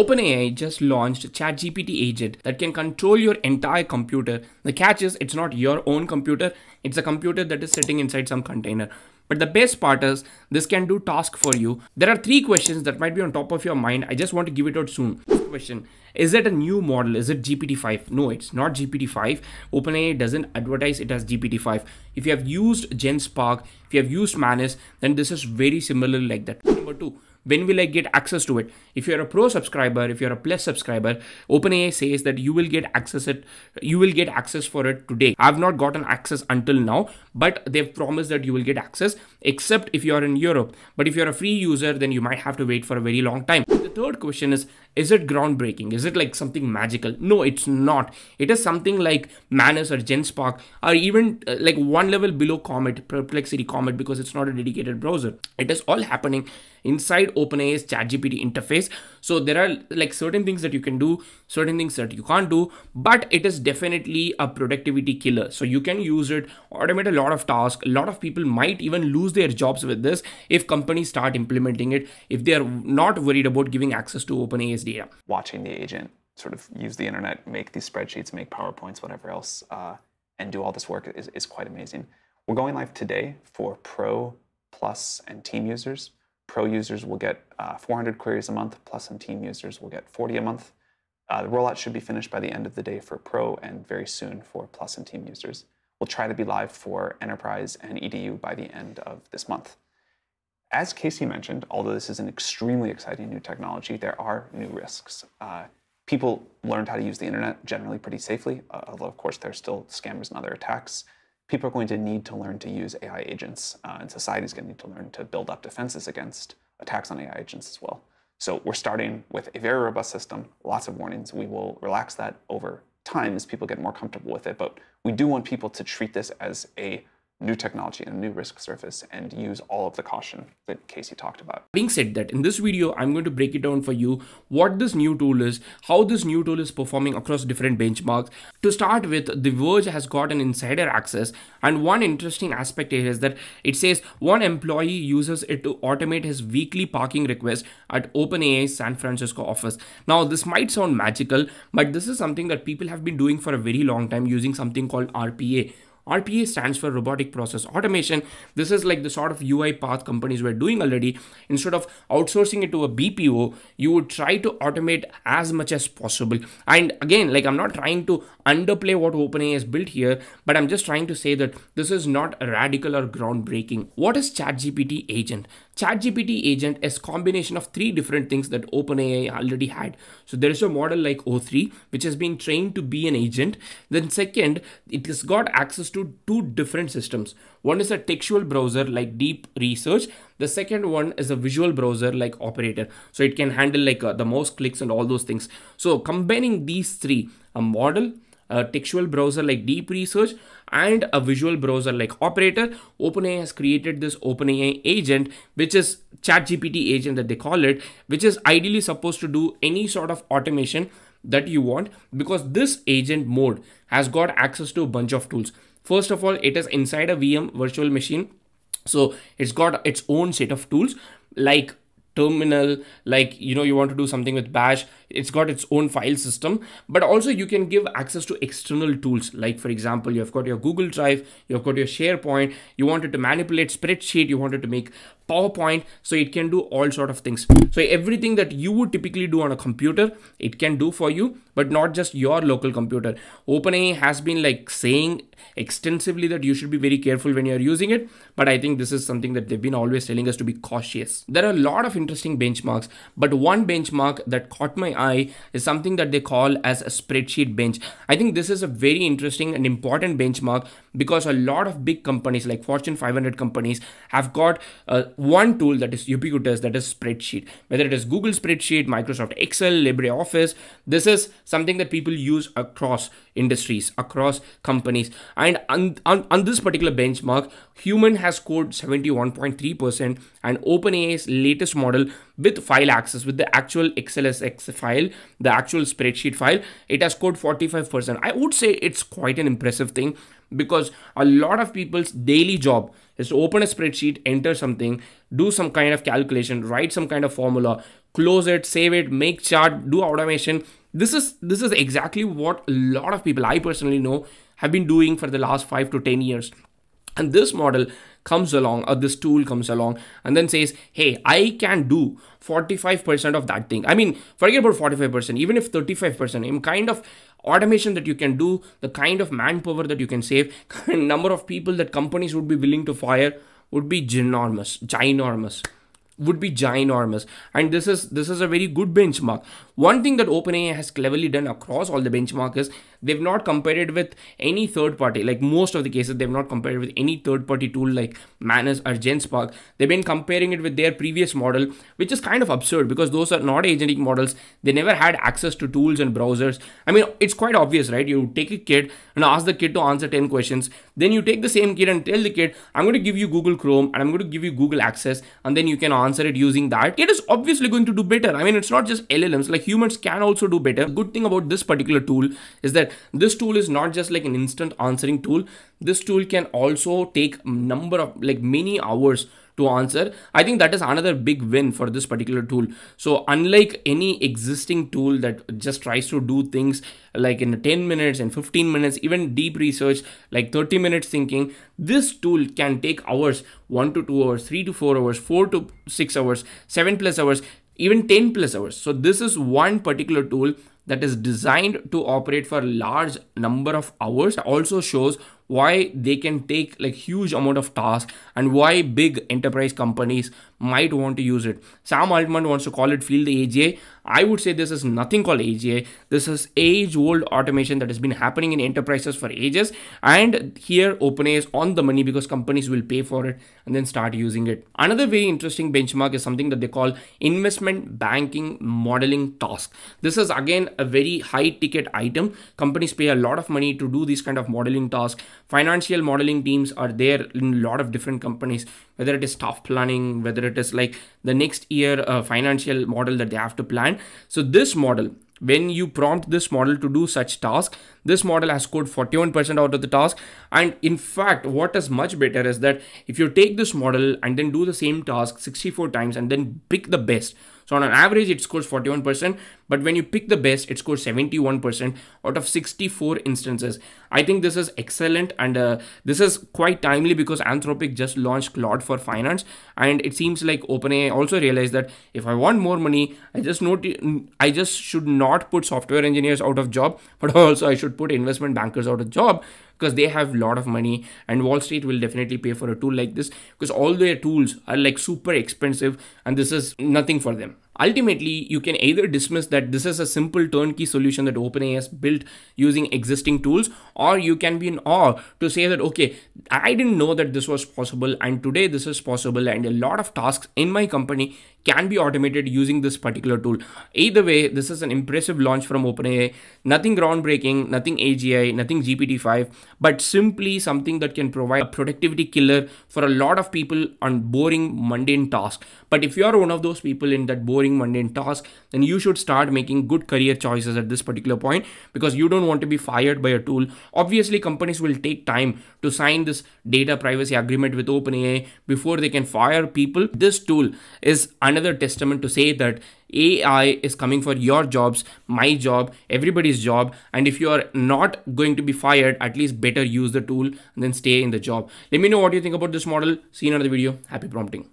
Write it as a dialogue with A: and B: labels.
A: OpenAI just launched ChatGPT agent that can control your entire computer. The catch is it's not your own computer, it's a computer that is sitting inside some container. But the best part is this can do task for you. There are three questions that might be on top of your mind. I just want to give it out soon. First question, is it a new model? Is it GPT-5? No, it's not GPT-5. OpenAI doesn't advertise it as GPT-5. If you have used GenSpark, if you have used Manus, then this is very similar like that. Number two, when will I get access to it? If you're a pro subscriber, if you're a plus subscriber, OpenAI says that you will get access it, you will get access for it today. I've not gotten access until now, but they've promised that you will get access, except if you're in Europe. But if you're a free user, then you might have to wait for a very long time. The third question is, is it groundbreaking? Is it like something magical? No, it's not. It is something like Manus or GenSpark or even uh, like one level below Comet, Perplexity Comet, because it's not a dedicated browser. It is all happening inside OpenAI's ChatGPT interface. So there are like certain things that you can do, certain things that you can't do, but it is definitely a productivity killer. So you can use it, automate a lot of tasks. A lot of people might even lose their jobs with this if companies start implementing it, if they are not worried about giving access to OpenAI's data.
B: Watching the agent sort of use the internet, make these spreadsheets, make PowerPoints, whatever else, uh, and do all this work is, is quite amazing. We're going live today for Pro, Plus, and Team users. Pro users will get uh, 400 queries a month, plus some team users will get 40 a month. Uh, the rollout should be finished by the end of the day for Pro and very soon for Plus and Team users. We'll try to be live for Enterprise and EDU by the end of this month. As Casey mentioned, although this is an extremely exciting new technology, there are new risks. Uh, people learned how to use the internet generally pretty safely, uh, although of course there are still scammers and other attacks people are going to need to learn to use AI agents, uh, and society is going to need to learn to build up defenses against attacks on AI agents as well. So we're starting with a very robust system, lots of warnings. We will relax that over time as people get more comfortable with it, but we do want people to treat this as a new technology and a new risk surface and use all of the caution that Casey talked about.
A: Being said that, in this video, I'm going to break it down for you what this new tool is, how this new tool is performing across different benchmarks. To start with, The Verge has got an insider access and one interesting aspect here is that it says one employee uses it to automate his weekly parking request at OpenAI's San Francisco office. Now, this might sound magical, but this is something that people have been doing for a very long time using something called RPA RPA stands for robotic process automation. This is like the sort of UiPath companies were doing already. Instead of outsourcing it to a BPO, you would try to automate as much as possible. And again, like I'm not trying to underplay what OpenAI has built here, but I'm just trying to say that this is not radical or groundbreaking. What is ChatGPT agent? ChatGPT agent is combination of three different things that OpenAI already had. So there is a model like O3, which has been trained to be an agent. Then second, it has got access to two different systems. One is a textual browser like Deep Research. The second one is a visual browser like Operator. So it can handle like uh, the mouse clicks and all those things. So combining these three, a model, a textual browser like Deep Research and a visual browser like Operator, OpenAI has created this OpenAI agent, which is ChatGPT agent that they call it, which is ideally supposed to do any sort of automation that you want because this agent mode has got access to a bunch of tools. First of all, it is inside a VM virtual machine. So it's got its own set of tools like terminal like you know you want to do something with bash it's got its own file system. But also you can give access to external tools. Like for example you've got your google drive you've got your sharepoint you wanted to manipulate spreadsheet you wanted to make powerpoint. So it can do all sort of things. So everything that you would typically do on a computer it can do for you but not just your local computer. Openai has been like saying extensively that you should be very careful when you're using it. But i think this is something that they've been always telling us to be cautious. There are a lot of interesting benchmarks but one benchmark that caught my eye is something that they call as a spreadsheet bench. I think this is a very interesting and important benchmark because a lot of big companies like Fortune 500 companies have got uh, one tool that is ubiquitous, that is spreadsheet. Whether it is Google Spreadsheet, Microsoft Excel, LibreOffice, this is something that people use across industries, across companies. And on, on, on this particular benchmark, Human has scored 71.3% and OpenAI's latest model with file access, with the actual XLSX file, the actual spreadsheet file, it has scored 45%. I would say it's quite an impressive thing because a lot of people's daily job is to open a spreadsheet, enter something, do some kind of calculation, write some kind of formula, close it, save it, make chart, do automation. This is this is exactly what a lot of people I personally know have been doing for the last 5 to 10 years. And this model comes along or this tool comes along and then says, hey, I can do 45% of that thing. I mean, forget about 45%, even if 35%, in kind of automation that you can do, the kind of manpower that you can save, number of people that companies would be willing to fire would be ginormous, ginormous would be ginormous. And this is this is a very good benchmark. One thing that openai has cleverly done across all the benchmark is they've not compared it with any third party. Like most of the cases they've not compared it with any third party tool like manus or genspark. They've been comparing it with their previous model which is kind of absurd because those are not agentic models. They never had access to tools and browsers. I mean it's quite obvious right? You take a kid and ask the kid to answer 10 questions. Then you take the same kid and tell the kid i'm going to give you google chrome and i'm going to give you google access and then you can answer it using that. It is obviously going to do better. I mean it's not just llms like humans can also do better. Good thing about this particular tool is that this tool is not just like an instant answering tool. This tool can also take number of like many hours to answer. I think that is another big win for this particular tool. So unlike any existing tool that just tries to do things like in 10 minutes and 15 minutes even deep research like 30 minutes thinking this tool can take hours 1 to 2 hours 3 to 4 hours 4 to 6 hours 7 plus hours even 10 plus hours. So this is one particular tool that is designed to operate for a large number of hours. Also shows why they can take like huge amount of tasks and why big enterprise companies might want to use it. Sam Altman wants to call it field AGI. I would say this is nothing called AGI. This is age-old automation that has been happening in enterprises for ages. And here OpenAI is on the money because companies will pay for it and then start using it. Another very interesting benchmark is something that they call investment banking modeling task. This is again a very high ticket item. Companies pay a lot of money to do these kind of modeling tasks financial modeling teams are there in a lot of different companies whether it is staff planning whether it is like the next year uh, financial model that they have to plan. So this model when you prompt this model to do such task this model has scored 41% out of the task. And in fact what is much better is that if you take this model and then do the same task 64 times and then pick the best so on an average, it scores 41%, but when you pick the best, it scores 71% out of 64 instances. I think this is excellent and uh, this is quite timely because Anthropic just launched Claude for Finance and it seems like OpenAI also realized that if I want more money, I just note I just should not put software engineers out of job, but also I should put investment bankers out of job because they have a lot of money and Wall Street will definitely pay for a tool like this because all their tools are like super expensive and this is nothing for them. Ultimately, you can either dismiss that this is a simple turnkey solution that OpenAI has built using existing tools, or you can be in awe to say that, okay, I didn't know that this was possible, and today this is possible, and a lot of tasks in my company can be automated using this particular tool. Either way, this is an impressive launch from OpenAI. Nothing groundbreaking, nothing AGI, nothing GPT-5, but simply something that can provide a productivity killer for a lot of people on boring, mundane tasks. But if you are one of those people in that boring, mundane task, then you should start making good career choices at this particular point because you don't want to be fired by a tool. Obviously, companies will take time to sign this data privacy agreement with OpenAI before they can fire people. This tool is another testament to say that AI is coming for your jobs, my job, everybody's job. And if you are not going to be fired, at least better use the tool and then stay in the job. Let me know what you think about this model. See you in another video. Happy prompting.